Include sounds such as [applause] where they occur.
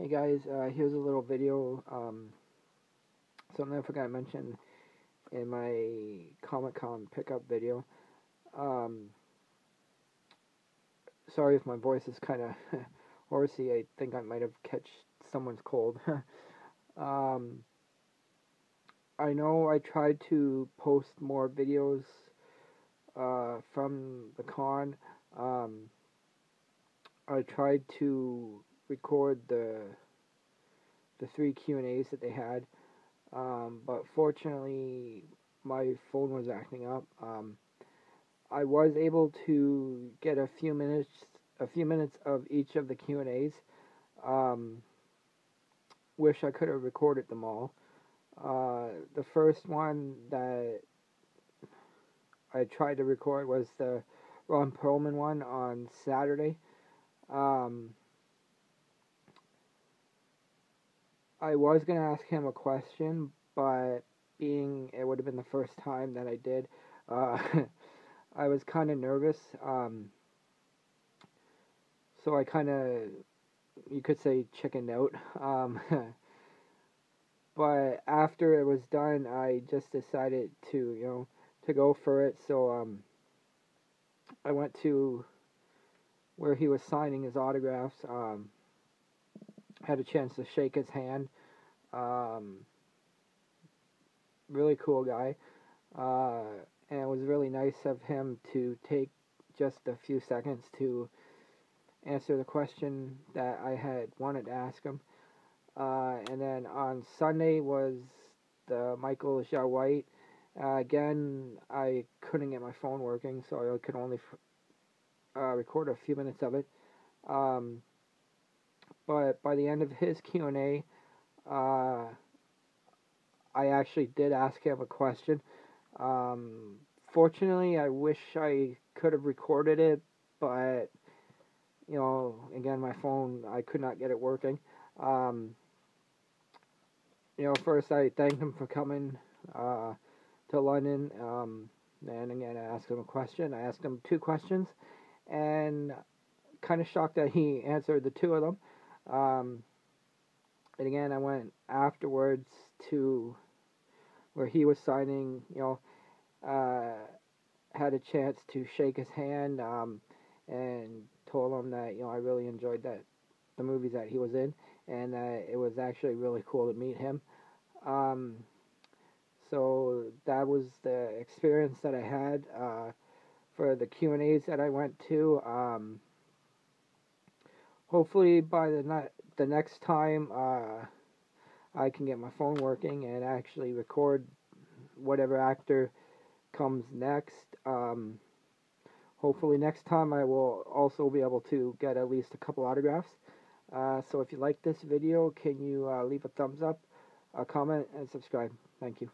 Hey guys, uh, here's a little video, um, something I forgot to mention in my Comic Con pickup video. Um, sorry if my voice is kind of [laughs] horsey, I think I might have catch someone's cold. [laughs] um, I know I tried to post more videos uh, from the con. Um, I tried to record the the three Q and A's that they had, um, but fortunately my phone was acting up. Um, I was able to get a few minutes a few minutes of each of the Q and A's. Um, wish I could have recorded them all. Uh, the first one that I tried to record was the Ron Perlman one on Saturday. Um, I was going to ask him a question, but being it would have been the first time that I did, uh, [laughs] I was kind of nervous. Um, so I kind of, you could say, chickened out. [laughs] Um, but after it was done, I just decided to, you know, to go for it. So um, I went to where he was signing his autographs. Um, had a chance to shake his hand. Um, really cool guy. Uh, and it was really nice of him to take just a few seconds to answer the question that I had wanted to ask him. Uh, and then on Sunday was the Michael Jai White. Uh, again, I couldn't get my phone working, so I could only uh, record a few minutes of it. Um, but by the end of his [laughs] Q and A, uh, I actually did ask him a question. Um, fortunately, I wish I could have recorded it, but you know, again, my phone I could not get it working. Um, you know, first I thanked him for coming uh, to London. Um, and again, I asked him a question. I asked him two questions, and kind of shocked that he [laughs] answered the two of them. Um, and again, I went afterwards to where he was signing, you know, uh, had a chance to shake his hand um, and told him that, you know, I really enjoyed that the movies that he was in and that it was actually really cool to meet him. Um, so that was the experience that I had uh, for the Q and A's that I went to. Um, hopefully by the night the next time uh, I can get my phone working and actually record whatever actor comes next. Um, hopefully next time I will also be able to get at least a couple autographs. Uh, so if you like this video, can you uh, leave a thumbs up, a comment, and subscribe. Thank you.